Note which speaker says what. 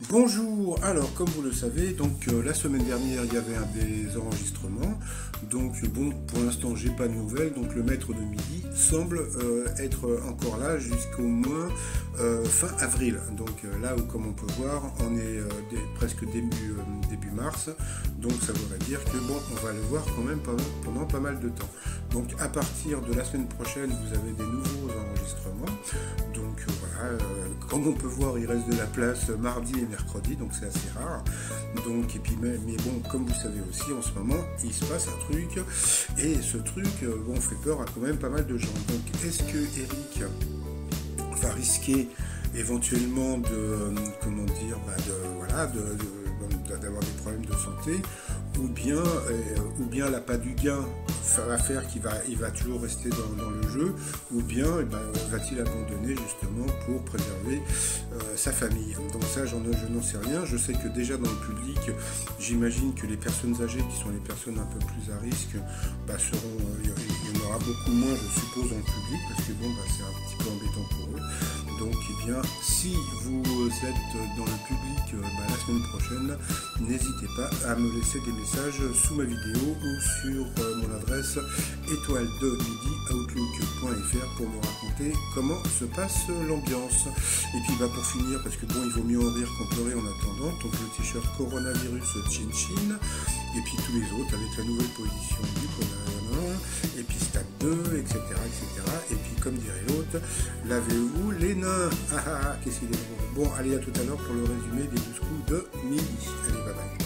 Speaker 1: Bonjour, alors comme vous le savez, donc euh, la semaine dernière il y avait un des enregistrements, donc bon pour l'instant j'ai pas de nouvelles, donc le maître de midi semble euh, être encore là jusqu'au moins euh, fin avril, donc là où comme on peut voir on est presque début, mars, donc ça voudrait dire que bon on va le voir quand même pendant pas mal de temps. Donc à partir de la semaine prochaine vous avez des nouveaux enregistrements, donc voilà, comme on peut voir il reste de la place mardi et mercredi, donc c'est assez rare. Donc, et puis, mais, bon, comme vous savez aussi, en ce moment, il se passe un truc, et ce truc, euh, bon, fait peur à quand même pas mal de gens. Donc, est-ce que Eric va risquer éventuellement de, euh, comment dire, bah, de, voilà, d'avoir des problèmes de santé, ou bien, euh, ou bien du gain va faire qu'il va, il va toujours rester dans, le jeu, ou bien eh ben, va-t-il abandonner justement pour préserver euh, sa famille? Donc ça, je n'en sais rien. Je sais que déjà dans le public, j'imagine que les personnes âgées, qui sont les personnes un peu plus à risque, bah, seront, euh, il y en aura beaucoup moins, je suppose, dans le public, parce que bon, bah, c'est un petit peu embêtant pour eux. Donc, eh bien, si vous êtes dans le public bah, la semaine prochaine, n'hésitez pas à me laisser des messages sous ma vidéo ou sur euh, mon étoile de midi outlook.fr pour me raconter comment se passe l'ambiance. Et puis bah, pour finir, parce que bon, il vaut mieux en rire qu'en pleurer en attendant, donc le t-shirt coronavirus Chin Chin, et puis tous les autres avec la nouvelle position du coronavirus, et puis stade 2, etc., etc. Et puis comme dirait l'autre, lavez-vous les nains. Ah, ah, ah qu'est-ce qu'il est bon. Bon, allez à tout à l'heure pour le résumé des coups de midi. Allez, bye bye.